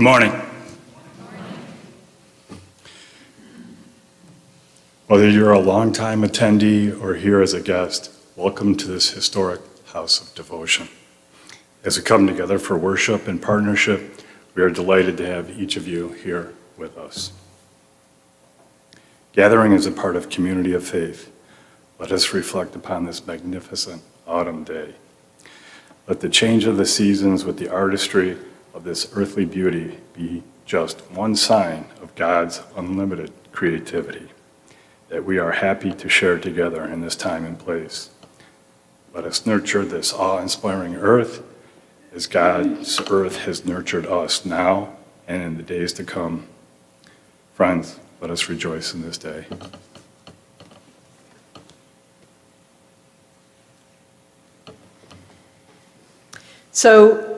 Good morning. Whether you're a longtime attendee or here as a guest, welcome to this historic house of devotion. As we come together for worship and partnership, we are delighted to have each of you here with us. Gathering is a part of community of faith. Let us reflect upon this magnificent autumn day. Let the change of the seasons with the artistry of this earthly beauty be just one sign of God's unlimited creativity that we are happy to share together in this time and place. Let us nurture this awe-inspiring earth as God's earth has nurtured us now and in the days to come. Friends, let us rejoice in this day. So,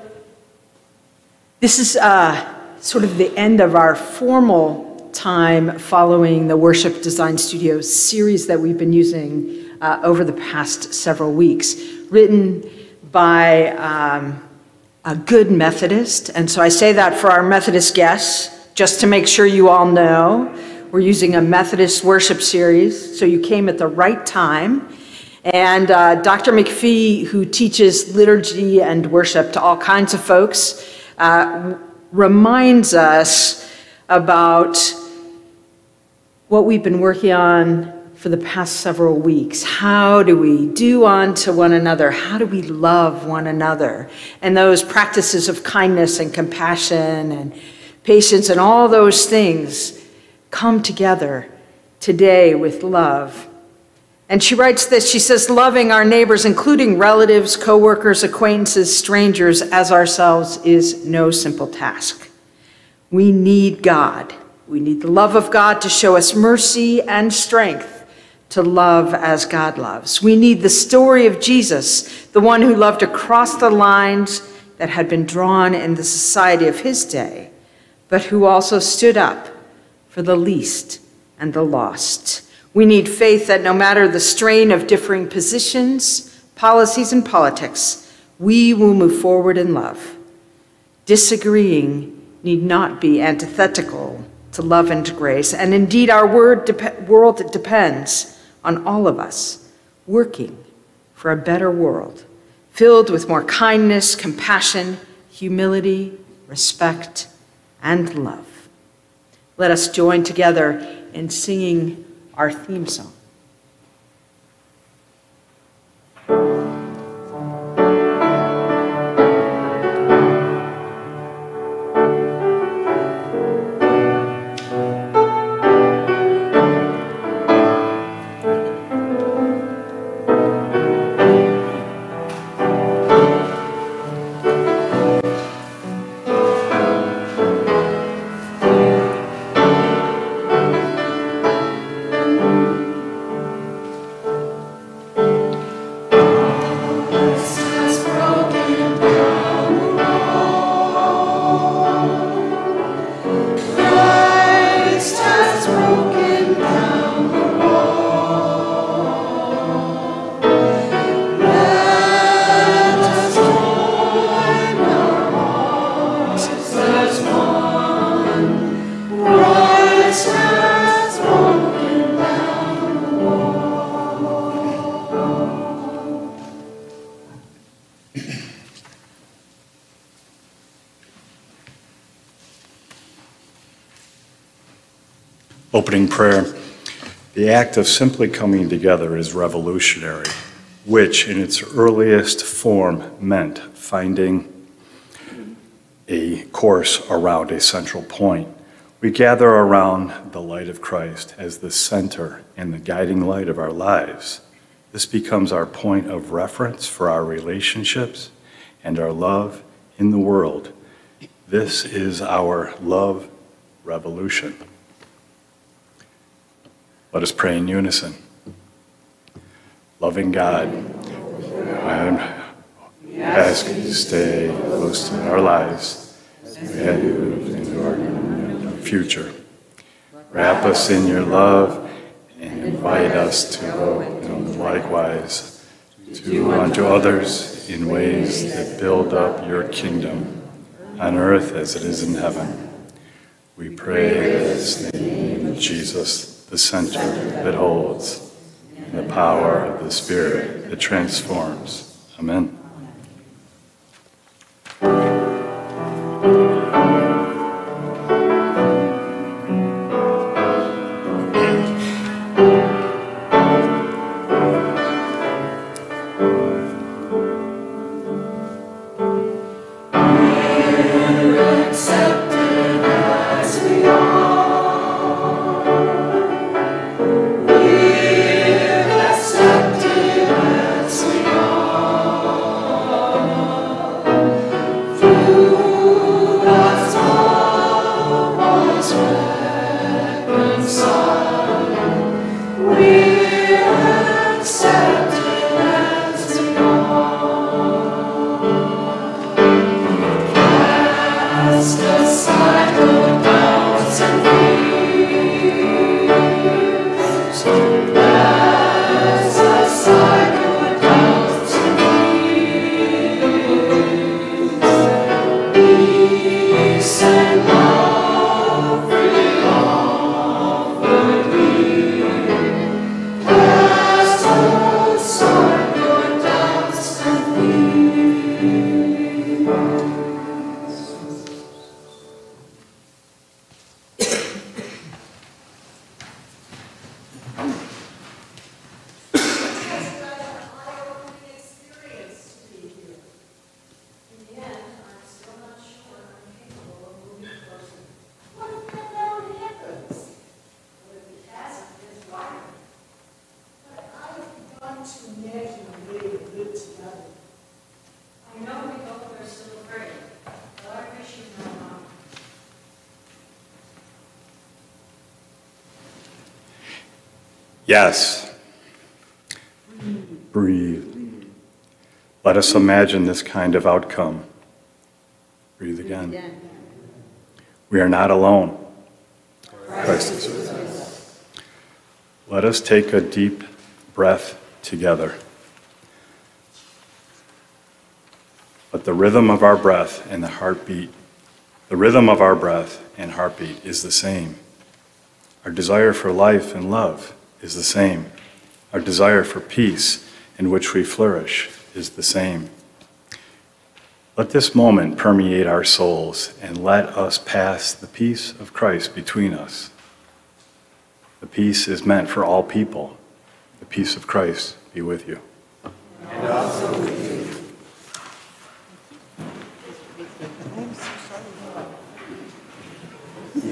this is uh, sort of the end of our formal time following the Worship Design Studios series that we've been using uh, over the past several weeks, written by um, a good Methodist. And so I say that for our Methodist guests, just to make sure you all know. We're using a Methodist worship series, so you came at the right time. And uh, Dr. McFee, who teaches liturgy and worship to all kinds of folks, uh, reminds us about what we've been working on for the past several weeks. How do we do unto one another? How do we love one another? And those practices of kindness and compassion and patience and all those things come together today with love. And she writes this she says, loving our neighbors, including relatives, coworkers, acquaintances, strangers, as ourselves is no simple task. We need God. We need the love of God to show us mercy and strength to love as God loves. We need the story of Jesus, the one who loved across the lines that had been drawn in the society of his day, but who also stood up for the least and the lost. We need faith that no matter the strain of differing positions, policies, and politics, we will move forward in love. Disagreeing need not be antithetical to love and grace, and indeed, our world depends on all of us working for a better world, filled with more kindness, compassion, humility, respect, and love. Let us join together in singing our theme song. Act of simply coming together is revolutionary, which in its earliest form meant finding a course around a central point. We gather around the light of Christ as the center and the guiding light of our lives. This becomes our point of reference for our relationships and our love in the world. This is our love revolution. Let us pray in unison. Loving God, I ask you to stay close to our lives as we into our future. Wrap us in your love and invite us to go likewise to unto others in ways that build up your kingdom on earth as it is in heaven. We pray in the name of Jesus, the center that holds, and the power of the Spirit that transforms. Amen. Yes. Breathe. Let us imagine this kind of outcome. Breathe again. We are not alone. Christ is with us. Let us take a deep breath together. But the rhythm of our breath and the heartbeat, the rhythm of our breath and heartbeat is the same. Our desire for life and love is the same. Our desire for peace in which we flourish is the same. Let this moment permeate our souls and let us pass the peace of Christ between us. The peace is meant for all people. The peace of Christ be with you. And also with you.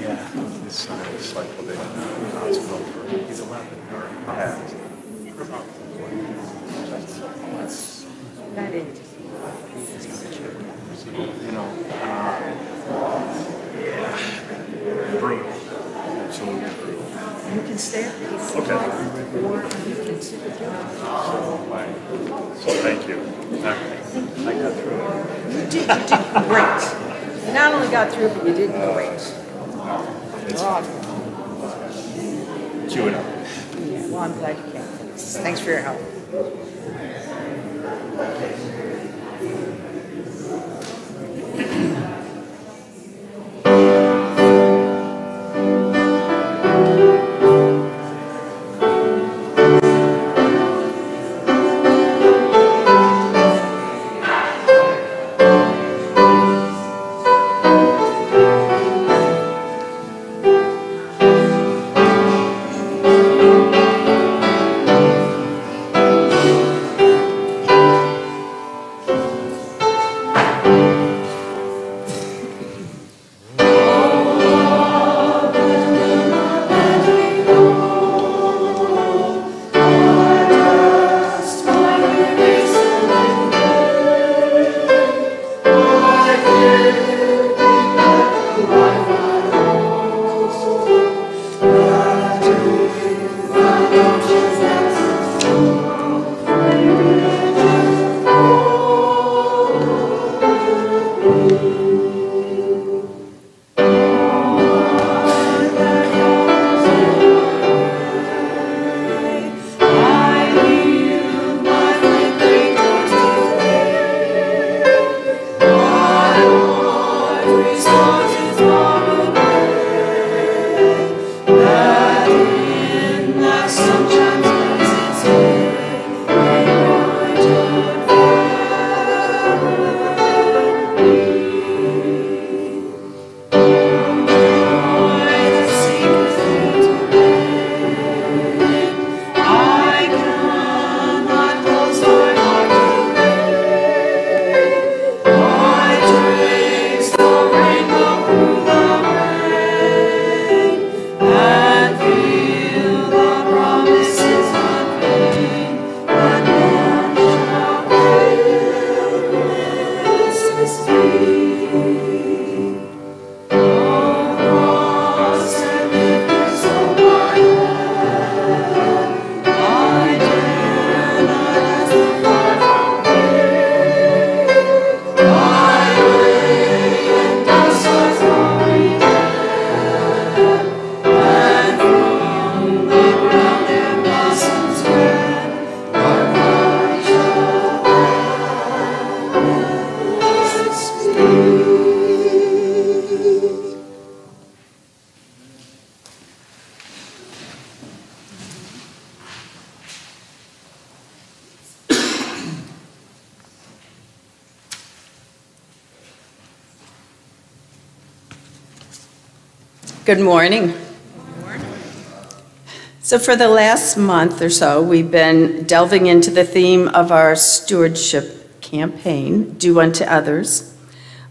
Yeah, this uh, is like what they hospital That is. You know, uh, brutal. Absolutely brutal. You can stay. Okay. Or you can sit with your. So thank you. I got through it. You did, you did great. You not only got through, but you did great. Cue it up. I'm glad you came. Thanks for your help. Good morning. So for the last month or so, we've been delving into the theme of our stewardship campaign, Do Unto Others,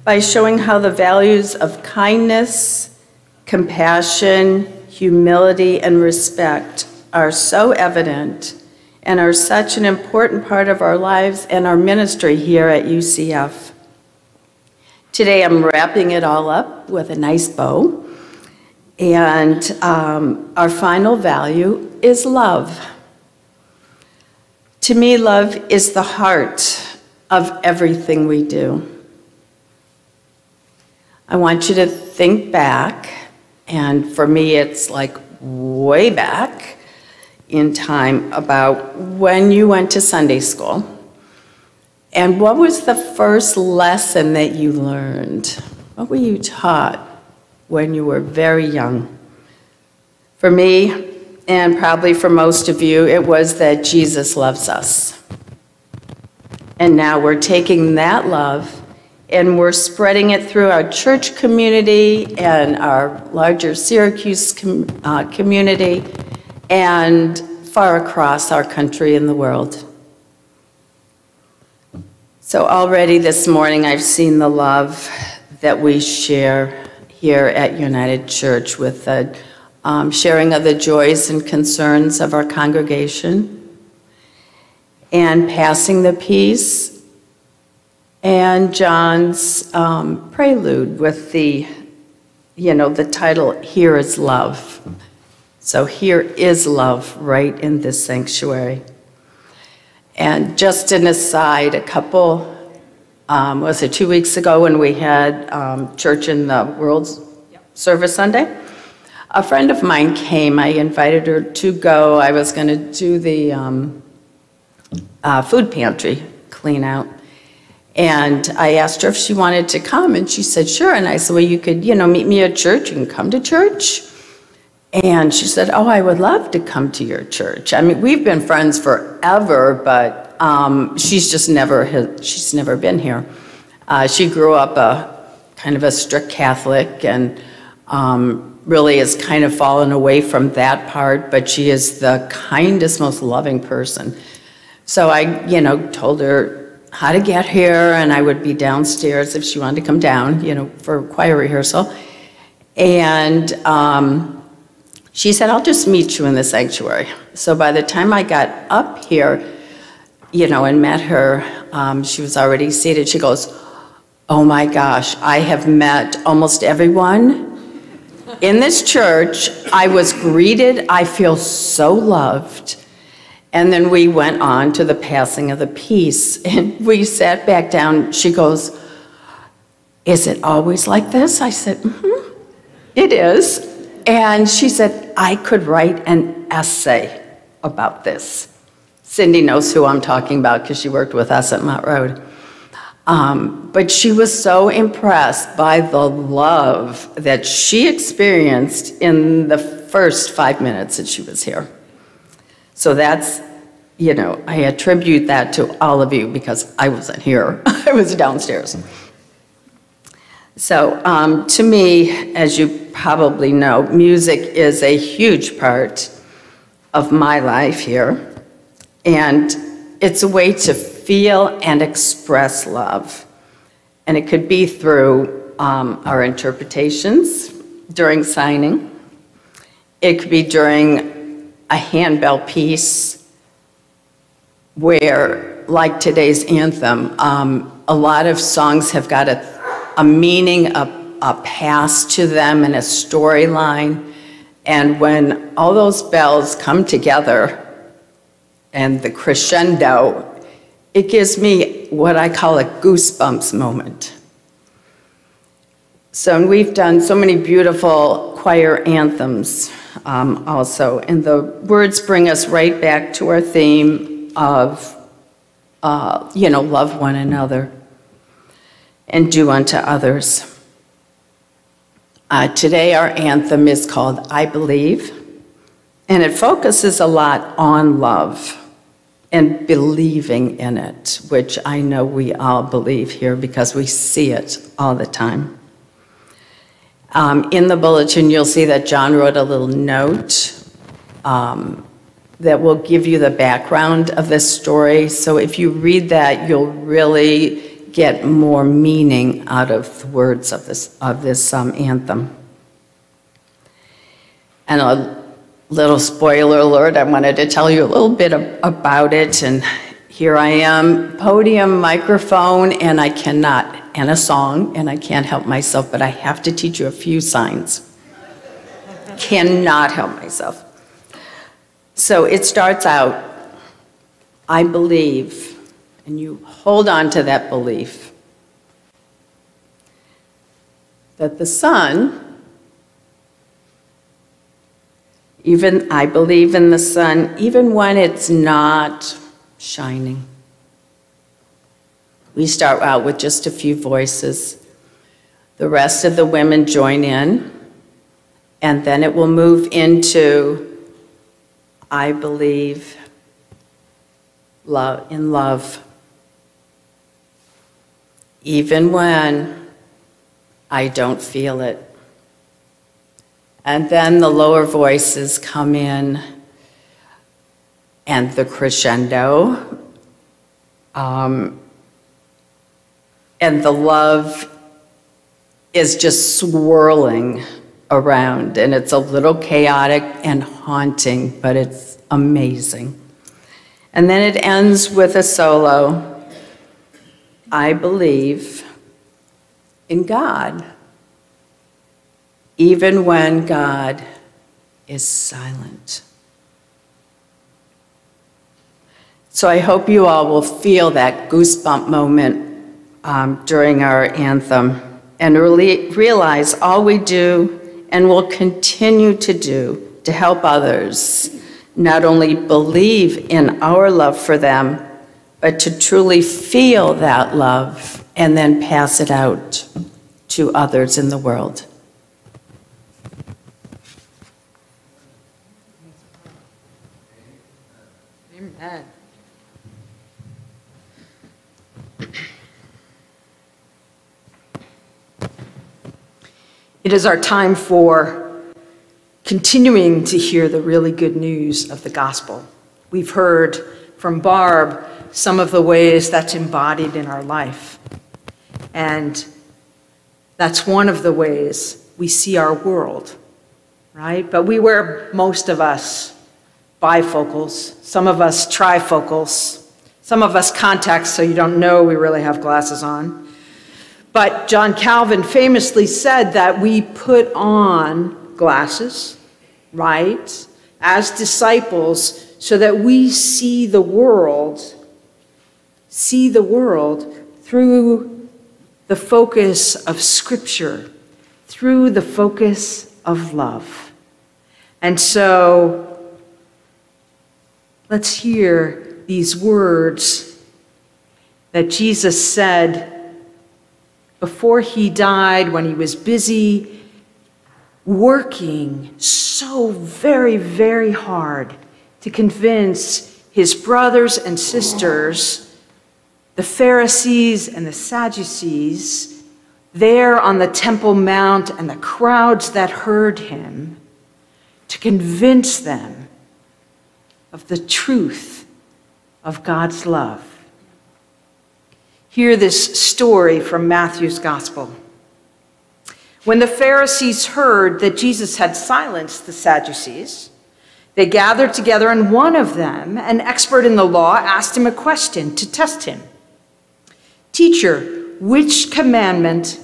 by showing how the values of kindness, compassion, humility, and respect are so evident and are such an important part of our lives and our ministry here at UCF. Today, I'm wrapping it all up with a nice bow. And um, our final value is love. To me, love is the heart of everything we do. I want you to think back, and for me, it's like way back in time about when you went to Sunday school. And what was the first lesson that you learned? What were you taught? When you were very young. For me, and probably for most of you, it was that Jesus loves us. And now we're taking that love and we're spreading it through our church community and our larger Syracuse com uh, community and far across our country and the world. So already this morning I've seen the love that we share here at United Church with the um, sharing of the joys and concerns of our congregation and passing the peace and John's um, prelude with the, you know, the title, Here is Love. So here is love right in this sanctuary. And just an aside, a couple um, was it two weeks ago when we had um, church in the World's Service Sunday? A friend of mine came. I invited her to go. I was going to do the um, uh, food pantry clean out. And I asked her if she wanted to come, and she said, sure. And I said, well, you could, you know, meet me at church. You can come to church. And she said, oh, I would love to come to your church. I mean, we've been friends forever, but um, she's just never, she's never been here. Uh, she grew up a kind of a strict Catholic and um, really has kind of fallen away from that part, but she is the kindest, most loving person. So I, you know, told her how to get here, and I would be downstairs if she wanted to come down, you know, for choir rehearsal. And um, she said, I'll just meet you in the sanctuary. So by the time I got up here, you know, and met her, um, she was already seated. She goes, Oh my gosh, I have met almost everyone in this church. I was greeted, I feel so loved. And then we went on to the passing of the peace, and we sat back down. She goes, Is it always like this? I said, mm hmm, it is. And she said, I could write an essay about this. Cindy knows who I'm talking about because she worked with us at Mott Road. Um, but she was so impressed by the love that she experienced in the first five minutes that she was here. So that's, you know, I attribute that to all of you because I wasn't here. I was downstairs. So um, to me, as you probably know, music is a huge part of my life here. And it's a way to feel and express love. And it could be through um, our interpretations during signing. It could be during a handbell piece where, like today's anthem, um, a lot of songs have got a, a meaning, a, a past to them, and a storyline. And when all those bells come together, and the crescendo, it gives me what I call a goosebumps moment. So we've done so many beautiful choir anthems um, also, and the words bring us right back to our theme of, uh, you know, love one another and do unto others. Uh, today our anthem is called I Believe, and it focuses a lot on love and believing in it, which I know we all believe here because we see it all the time. Um, In the bulletin, you'll see that John wrote a little note um, that will give you the background of this story. So if you read that, you'll really get more meaning out of the words of this, of this um, anthem. And a little spoiler alert, I wanted to tell you a little bit about it, and here I am, podium, microphone, and I cannot, and a song, and I can't help myself, but I have to teach you a few signs. Cannot help myself. So it starts out, I believe, and you hold on to that belief, that the sun Even, I believe in the sun, even when it's not shining. We start out with just a few voices. The rest of the women join in, and then it will move into, I believe, love, in love. Even when I don't feel it. And then the lower voices come in and the crescendo. Um, and the love is just swirling around, and it's a little chaotic and haunting, but it's amazing. And then it ends with a solo I believe in God even when God is silent. So I hope you all will feel that goosebump moment um, during our anthem and really realize all we do and will continue to do to help others not only believe in our love for them, but to truly feel that love and then pass it out to others in the world. Amen. It is our time for continuing to hear the really good news of the gospel. We've heard from Barb some of the ways that's embodied in our life. And that's one of the ways we see our world, right? But we wear, most of us, bifocals, some of us trifocals, some of us contacts so you don't know we really have glasses on. But John Calvin famously said that we put on glasses, right, as disciples so that we see the world, see the world through the focus of Scripture, through the focus of love. And so Let's hear these words that Jesus said before he died when he was busy working so very, very hard to convince his brothers and sisters, the Pharisees and the Sadducees, there on the Temple Mount and the crowds that heard him, to convince them of the truth of God's love. Hear this story from Matthew's Gospel. When the Pharisees heard that Jesus had silenced the Sadducees, they gathered together, and one of them, an expert in the law, asked him a question to test him Teacher, which commandment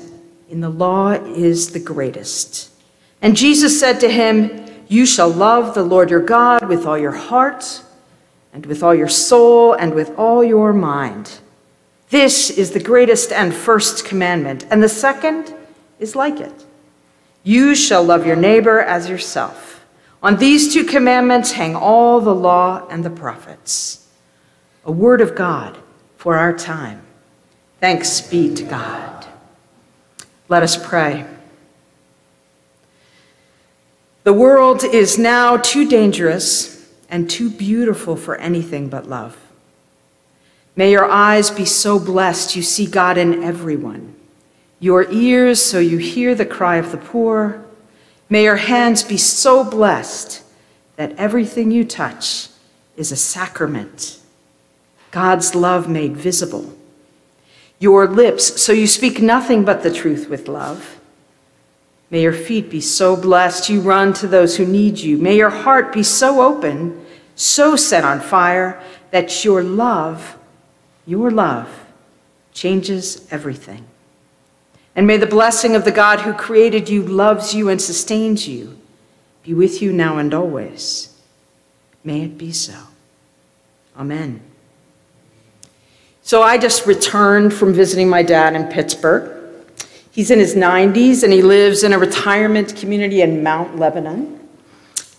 in the law is the greatest? And Jesus said to him, you shall love the Lord your God with all your heart, and with all your soul, and with all your mind. This is the greatest and first commandment, and the second is like it. You shall love your neighbor as yourself. On these two commandments hang all the law and the prophets. A word of God for our time. Thanks be to God. Let us pray. The world is now too dangerous and too beautiful for anything but love. May your eyes be so blessed you see God in everyone, your ears so you hear the cry of the poor. May your hands be so blessed that everything you touch is a sacrament, God's love made visible. Your lips so you speak nothing but the truth with love. May your feet be so blessed you run to those who need you. May your heart be so open, so set on fire, that your love, your love, changes everything. And may the blessing of the God who created you, loves you, and sustains you be with you now and always. May it be so. Amen. So I just returned from visiting my dad in Pittsburgh. He's in his 90s and he lives in a retirement community in Mount Lebanon,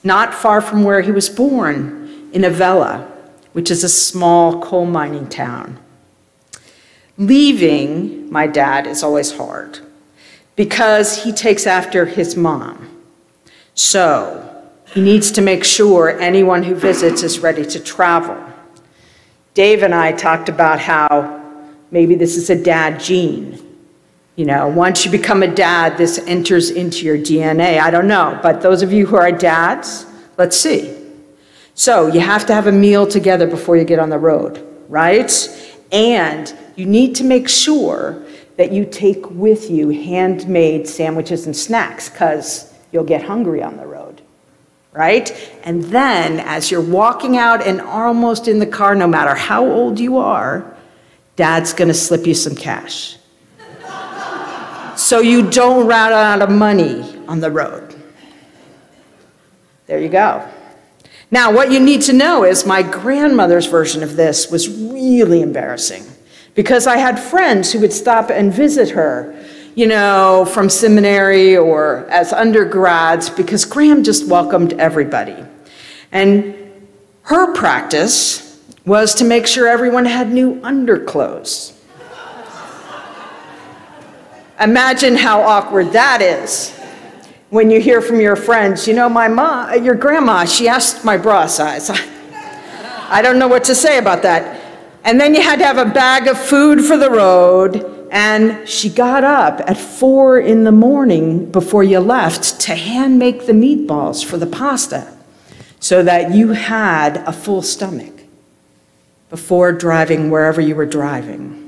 not far from where he was born, in Avella, which is a small coal mining town. Leaving my dad is always hard because he takes after his mom. So he needs to make sure anyone who visits is ready to travel. Dave and I talked about how maybe this is a dad gene. You know, once you become a dad, this enters into your DNA. I don't know, but those of you who are dads, let's see. So you have to have a meal together before you get on the road, right? And you need to make sure that you take with you handmade sandwiches and snacks because you'll get hungry on the road, right? And then as you're walking out and almost in the car, no matter how old you are, dad's to slip you some cash. So you don't run out of money on the road. There you go. Now, what you need to know is my grandmother's version of this was really embarrassing because I had friends who would stop and visit her, you know, from seminary or as undergrads, because Gram just welcomed everybody. And her practice was to make sure everyone had new underclothes. Imagine how awkward that is when you hear from your friends, you know, my mom, your grandma, she asked my bra size. I don't know what to say about that. And then you had to have a bag of food for the road. And she got up at four in the morning before you left to hand make the meatballs for the pasta so that you had a full stomach before driving wherever you were driving.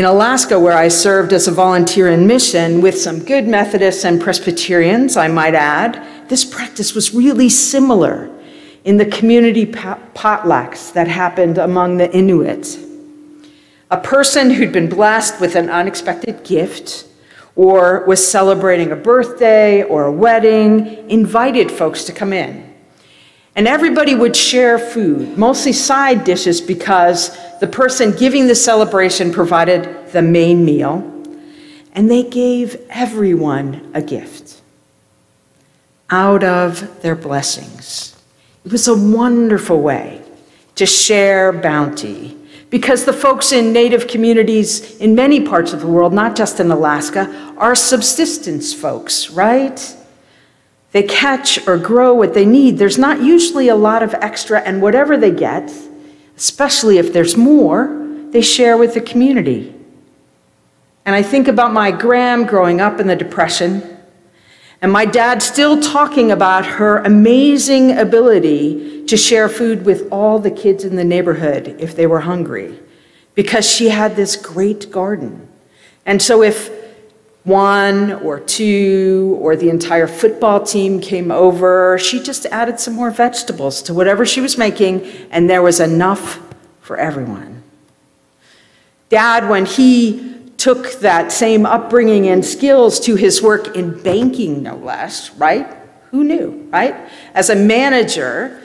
In Alaska, where I served as a volunteer in mission with some good Methodists and Presbyterians, I might add, this practice was really similar in the community potlucks that happened among the Inuit. A person who'd been blessed with an unexpected gift or was celebrating a birthday or a wedding invited folks to come in. And everybody would share food, mostly side dishes, because the person giving the celebration provided the main meal. And they gave everyone a gift out of their blessings. It was a wonderful way to share bounty because the folks in native communities in many parts of the world, not just in Alaska, are subsistence folks, right? They catch or grow what they need. There's not usually a lot of extra, and whatever they get, especially if there's more, they share with the community. And I think about my Gram growing up in the Depression and my dad still talking about her amazing ability to share food with all the kids in the neighborhood if they were hungry, because she had this great garden. And so if one or two or the entire football team came over, she just added some more vegetables to whatever she was making, and there was enough for everyone. Dad, when he took that same upbringing and skills to his work in banking, no less, right? Who knew, right? As a manager,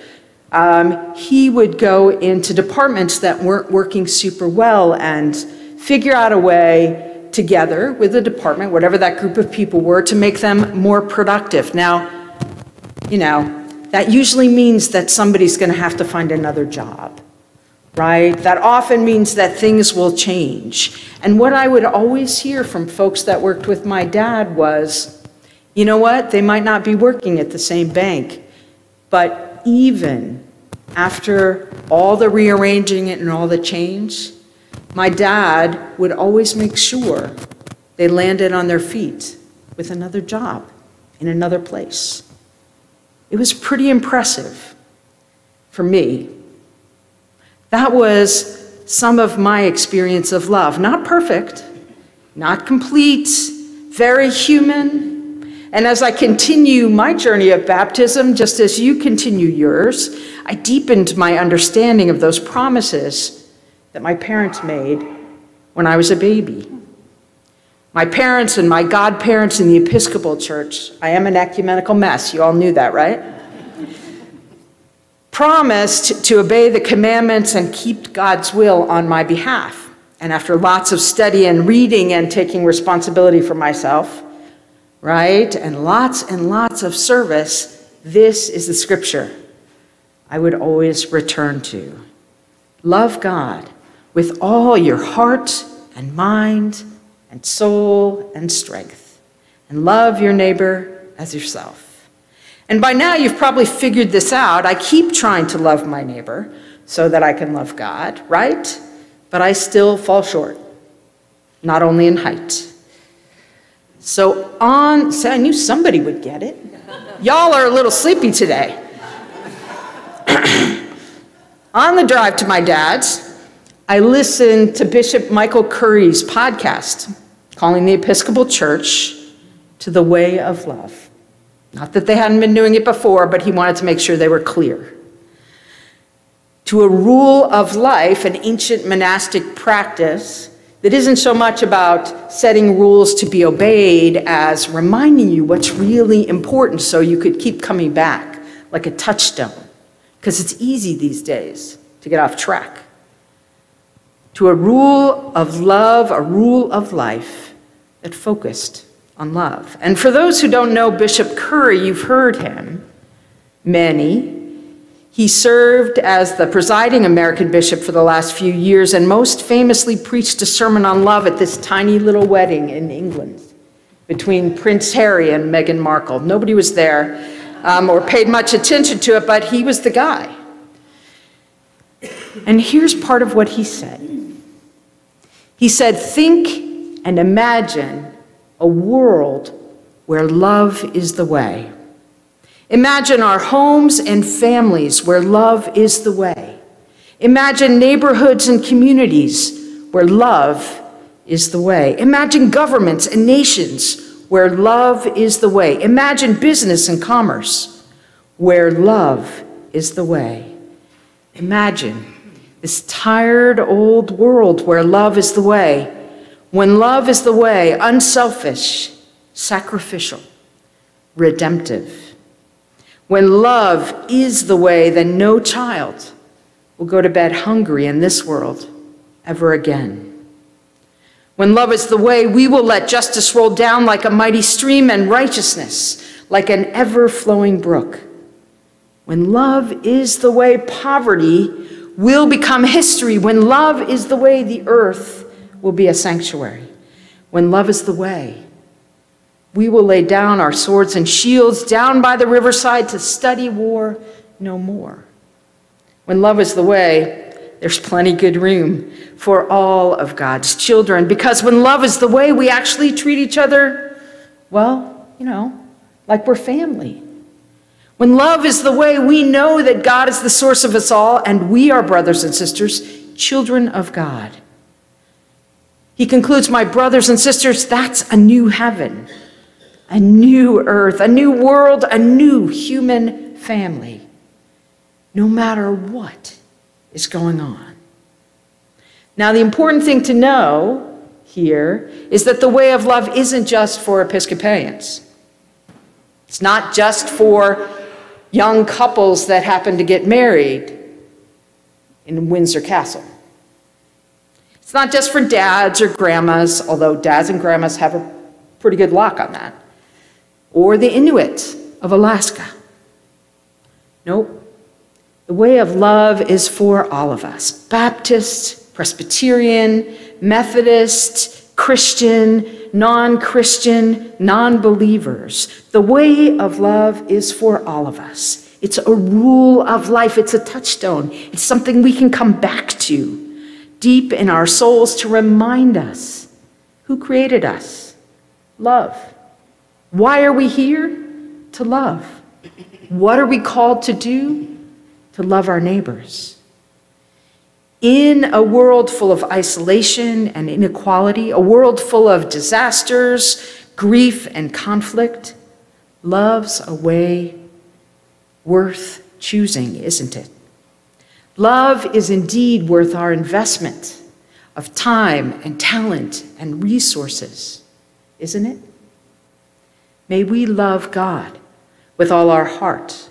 um, he would go into departments that weren't working super well and figure out a way together with the department, whatever that group of people were, to make them more productive. Now, you know, that usually means that somebody's going to have to find another job right? That often means that things will change. And what I would always hear from folks that worked with my dad was, you know what, they might not be working at the same bank, but even after all the rearranging it and all the change, my dad would always make sure they landed on their feet with another job in another place. It was pretty impressive for me. That was some of my experience of love. Not perfect, not complete, very human. And as I continue my journey of baptism, just as you continue yours, I deepened my understanding of those promises that my parents made when I was a baby. My parents and my godparents in the Episcopal Church, I am an ecumenical mess, you all knew that, right? promised to obey the commandments and keep God's will on my behalf. And after lots of study and reading and taking responsibility for myself, right, and lots and lots of service, this is the scripture I would always return to. Love God with all your heart and mind and soul and strength, and love your neighbor as yourself. And by now, you've probably figured this out. I keep trying to love my neighbor so that I can love God, right? But I still fall short, not only in height. So on, so I knew somebody would get it. Y'all are a little sleepy today. on the drive to my dad's, I listened to Bishop Michael Curry's podcast, calling the Episcopal Church to the way of love. Not that they hadn't been doing it before, but he wanted to make sure they were clear. To a rule of life, an ancient monastic practice that isn't so much about setting rules to be obeyed as reminding you what's really important so you could keep coming back like a touchstone. Because it's easy these days to get off track. To a rule of love, a rule of life that focused on love. And for those who don't know Bishop Curry, you've heard him, many. He served as the presiding American bishop for the last few years and most famously preached a sermon on love at this tiny little wedding in England between Prince Harry and Meghan Markle. Nobody was there um, or paid much attention to it, but he was the guy. And here's part of what he said He said, Think and imagine a world where love is the way. Imagine our homes and families where love is the way. Imagine neighborhoods and communities where love is the way. Imagine governments and nations where love is the way. Imagine business and commerce where love is the way. Imagine this tired old world where love is the way when love is the way, unselfish, sacrificial, redemptive. When love is the way, then no child will go to bed hungry in this world ever again. When love is the way, we will let justice roll down like a mighty stream and righteousness like an ever flowing brook. When love is the way, poverty will become history. When love is the way, the earth will be a sanctuary. When love is the way, we will lay down our swords and shields down by the riverside to study war no more. When love is the way, there's plenty good room for all of God's children because when love is the way, we actually treat each other, well, you know, like we're family. When love is the way, we know that God is the source of us all and we are brothers and sisters, children of God. He concludes, My brothers and sisters, that's a new heaven, a new earth, a new world, a new human family, no matter what is going on. Now, the important thing to know here is that the way of love isn't just for Episcopalians. It's not just for young couples that happen to get married in Windsor Castle. It's not just for dads or grandmas, although dads and grandmas have a pretty good lock on that, or the Inuit of Alaska. Nope. The way of love is for all of us Baptist, Presbyterian, Methodist, Christian, non Christian, non believers. The way of love is for all of us. It's a rule of life, it's a touchstone, it's something we can come back to deep in our souls to remind us who created us love. Why are we here? To love. What are we called to do? To love our neighbors. In a world full of isolation and inequality, a world full of disasters, grief, and conflict, love's a way worth choosing, isn't it? Love is indeed worth our investment of time and talent and resources, isn't it? May we love God with all our heart,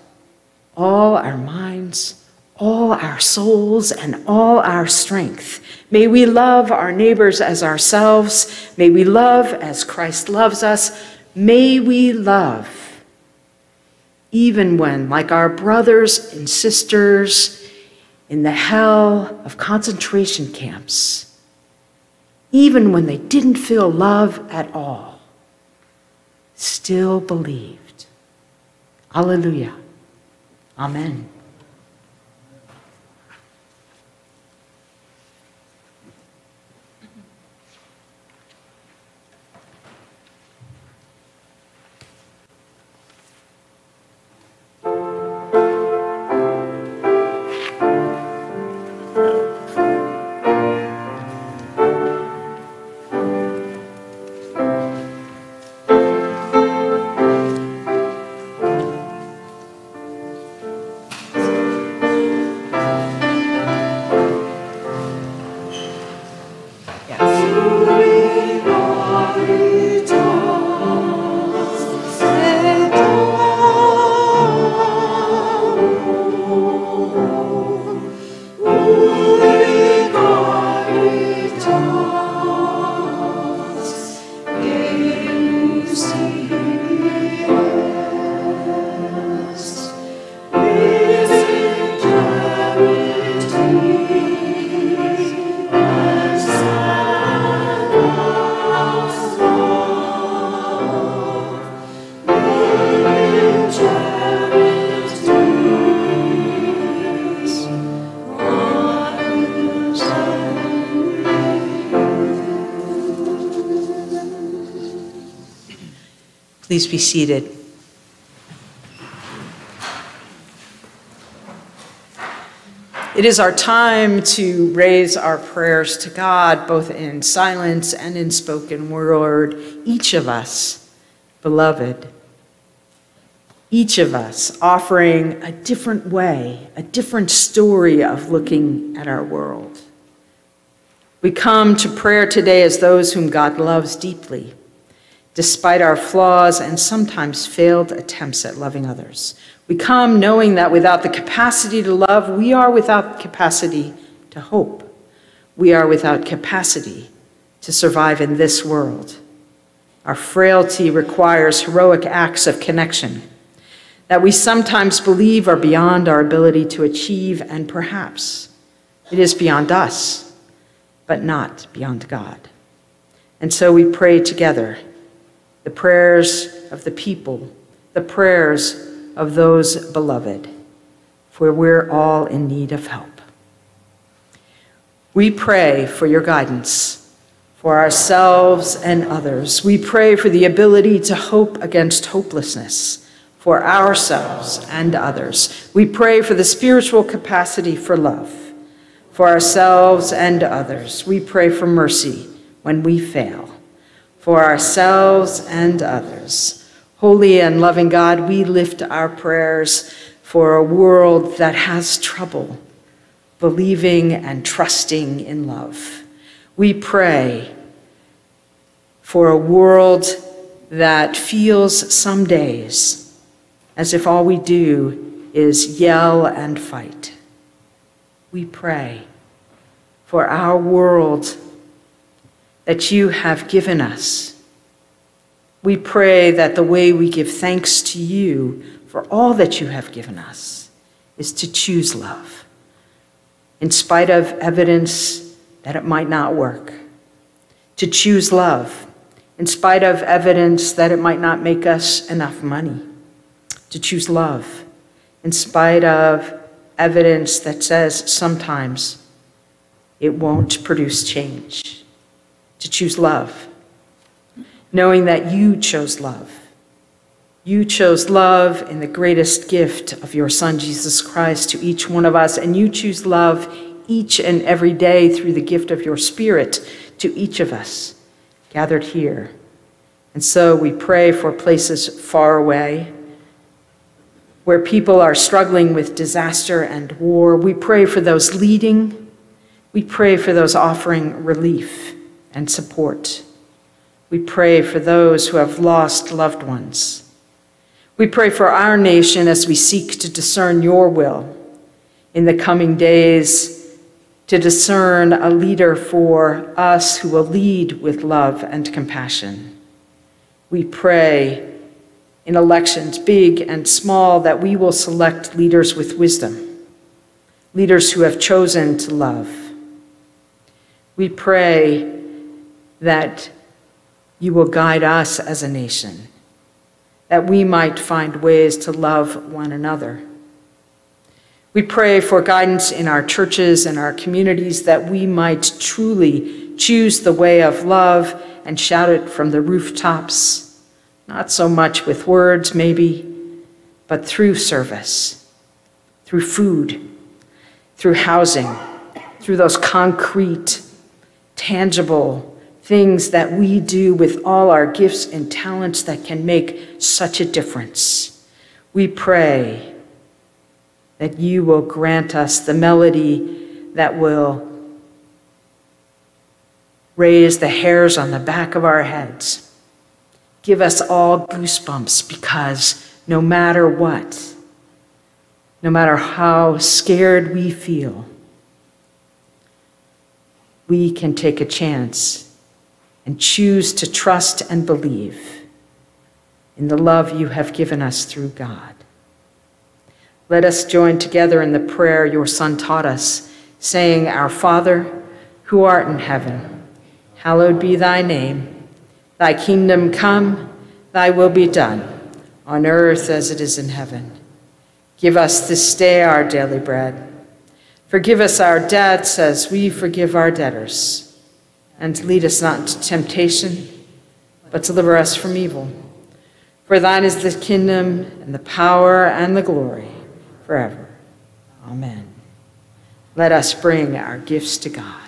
all our minds, all our souls, and all our strength. May we love our neighbors as ourselves. May we love as Christ loves us. May we love even when, like our brothers and sisters in the hell of concentration camps, even when they didn't feel love at all, still believed. Alleluia. Amen. Please be seated. It is our time to raise our prayers to God, both in silence and in spoken word. Each of us, beloved, each of us offering a different way, a different story of looking at our world. We come to prayer today as those whom God loves deeply despite our flaws and sometimes failed attempts at loving others. We come knowing that without the capacity to love, we are without capacity to hope. We are without capacity to survive in this world. Our frailty requires heroic acts of connection that we sometimes believe are beyond our ability to achieve, and perhaps it is beyond us, but not beyond God. And so we pray together the prayers of the people, the prayers of those beloved, for we're all in need of help. We pray for your guidance for ourselves and others. We pray for the ability to hope against hopelessness for ourselves and others. We pray for the spiritual capacity for love for ourselves and others. We pray for mercy when we fail for ourselves and others. Holy and loving God, we lift our prayers for a world that has trouble believing and trusting in love. We pray for a world that feels some days as if all we do is yell and fight. We pray for our world that you have given us. We pray that the way we give thanks to you for all that you have given us is to choose love, in spite of evidence that it might not work. To choose love, in spite of evidence that it might not make us enough money. To choose love, in spite of evidence that says sometimes it won't produce change. To choose love, knowing that you chose love. You chose love in the greatest gift of your Son, Jesus Christ, to each one of us, and you choose love each and every day through the gift of your Spirit to each of us gathered here. And so we pray for places far away where people are struggling with disaster and war. We pray for those leading. We pray for those offering relief and support. We pray for those who have lost loved ones. We pray for our nation as we seek to discern your will in the coming days, to discern a leader for us who will lead with love and compassion. We pray in elections, big and small, that we will select leaders with wisdom, leaders who have chosen to love. We pray that you will guide us as a nation, that we might find ways to love one another. We pray for guidance in our churches and our communities that we might truly choose the way of love and shout it from the rooftops, not so much with words, maybe, but through service, through food, through housing, through those concrete, tangible, things that we do with all our gifts and talents that can make such a difference. We pray that you will grant us the melody that will raise the hairs on the back of our heads. Give us all goosebumps because no matter what, no matter how scared we feel, we can take a chance and choose to trust and believe in the love you have given us through God. Let us join together in the prayer your Son taught us, saying, Our Father, who art in heaven, hallowed be thy name. Thy kingdom come, thy will be done, on earth as it is in heaven. Give us this day our daily bread. Forgive us our debts as we forgive our debtors and lead us not into temptation, but deliver us from evil. For thine is the kingdom, and the power, and the glory, forever. Amen. Let us bring our gifts to God.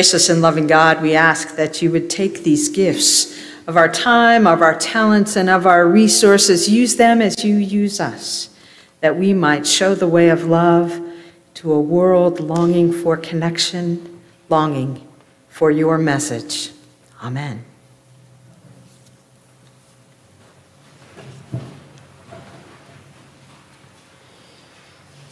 Gracious and loving God, we ask that you would take these gifts of our time, of our talents, and of our resources, use them as you use us, that we might show the way of love to a world longing for connection, longing for your message. Amen.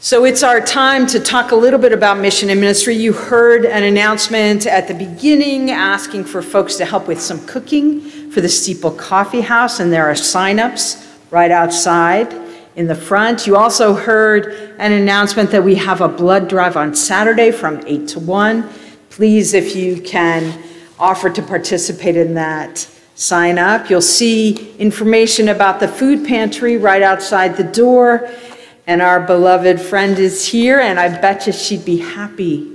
So it's our time to talk a little bit about mission and ministry. You heard an announcement at the beginning asking for folks to help with some cooking for the Steeple Coffee House, and there are sign-ups right outside in the front. You also heard an announcement that we have a blood drive on Saturday from 8 to 1. Please, if you can offer to participate in that, sign up. You'll see information about the food pantry right outside the door. And our beloved friend is here, and I bet you she'd be happy,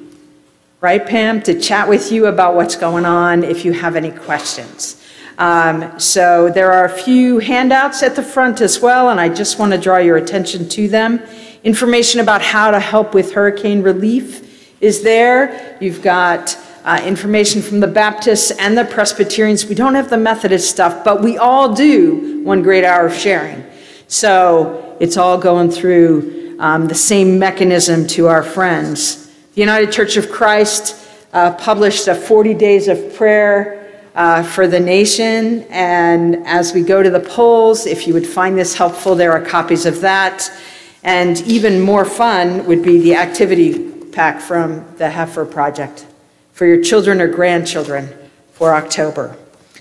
right, Pam, to chat with you about what's going on if you have any questions. Um, so there are a few handouts at the front as well, and I just want to draw your attention to them. Information about how to help with hurricane relief is there. You've got uh, information from the Baptists and the Presbyterians. We don't have the Methodist stuff, but we all do one great hour of sharing. So it's all going through um, the same mechanism to our friends. The United Church of Christ uh, published a 40 days of prayer uh, for the nation. And as we go to the polls, if you would find this helpful, there are copies of that. And even more fun would be the activity pack from the Heifer Project for your children or grandchildren for October.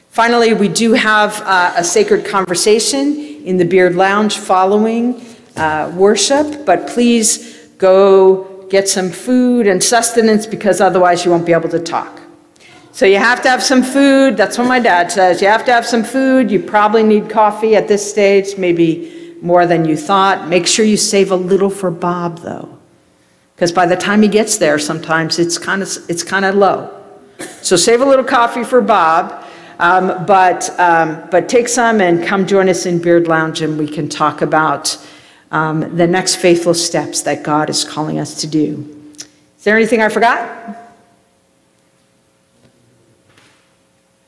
Finally, we do have uh, a sacred conversation in the Beard Lounge following uh, worship, but please go get some food and sustenance because otherwise you won't be able to talk. So you have to have some food. That's what my dad says. You have to have some food. You probably need coffee at this stage, maybe more than you thought. Make sure you save a little for Bob, though, because by the time he gets there, sometimes it's kind of it's kind of low. So save a little coffee for Bob. Um, but, um, but take some and come join us in Beard Lounge and we can talk about um, the next faithful steps that God is calling us to do. Is there anything I forgot?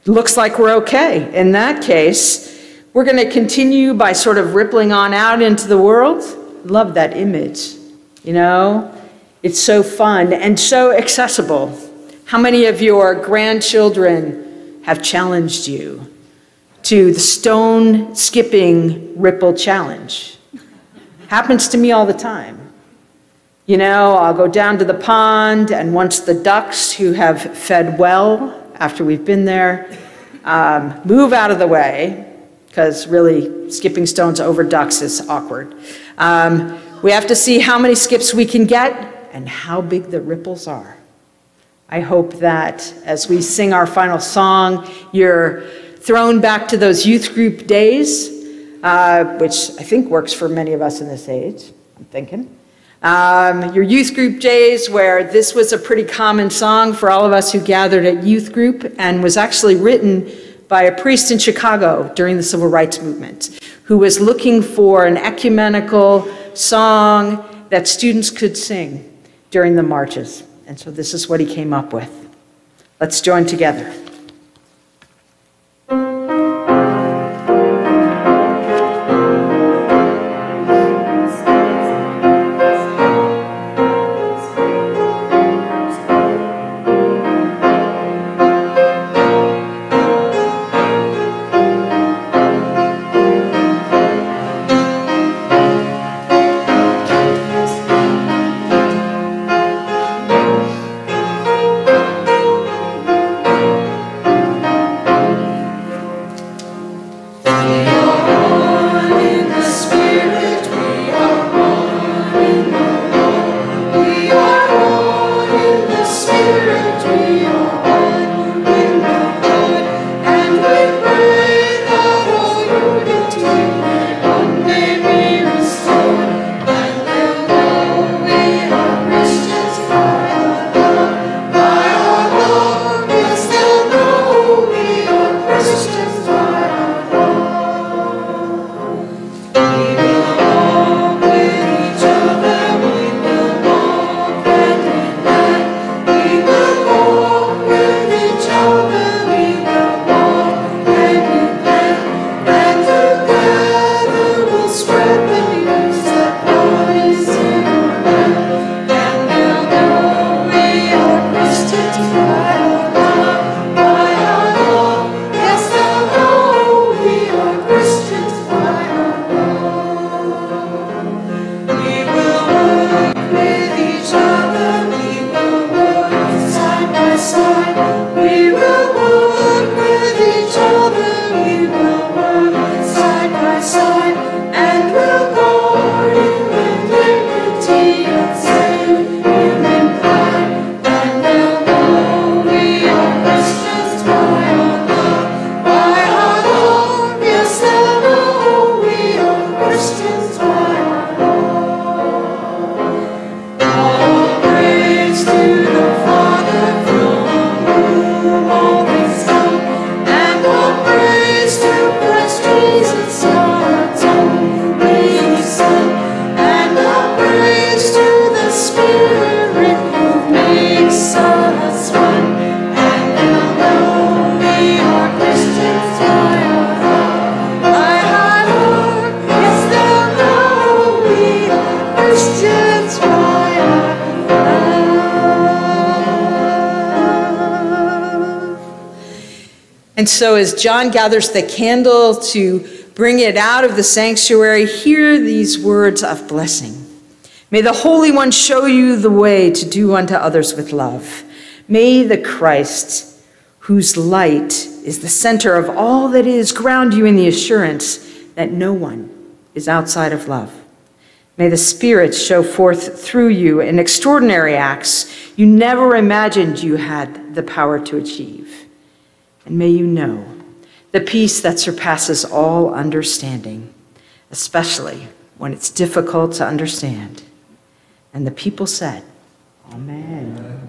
Looks like we're okay. In that case, we're going to continue by sort of rippling on out into the world. Love that image. You know, it's so fun and so accessible. How many of your grandchildren have challenged you to the stone skipping ripple challenge. Happens to me all the time. You know, I'll go down to the pond, and once the ducks who have fed well after we've been there um, move out of the way, because really skipping stones over ducks is awkward, um, we have to see how many skips we can get and how big the ripples are. I hope that as we sing our final song, you're thrown back to those youth group days, uh, which I think works for many of us in this age, I'm thinking. Um, your youth group days, where this was a pretty common song for all of us who gathered at youth group and was actually written by a priest in Chicago during the civil rights movement who was looking for an ecumenical song that students could sing during the marches. And so this is what he came up with. Let's join together. And so, as John gathers the candle to bring it out of the sanctuary, hear these words of blessing. May the Holy One show you the way to do unto others with love. May the Christ, whose light is the center of all that is, ground you in the assurance that no one is outside of love. May the Spirit show forth through you in extraordinary acts you never imagined you had the power to achieve. And may you know the peace that surpasses all understanding, especially when it's difficult to understand. And the people said, Amen.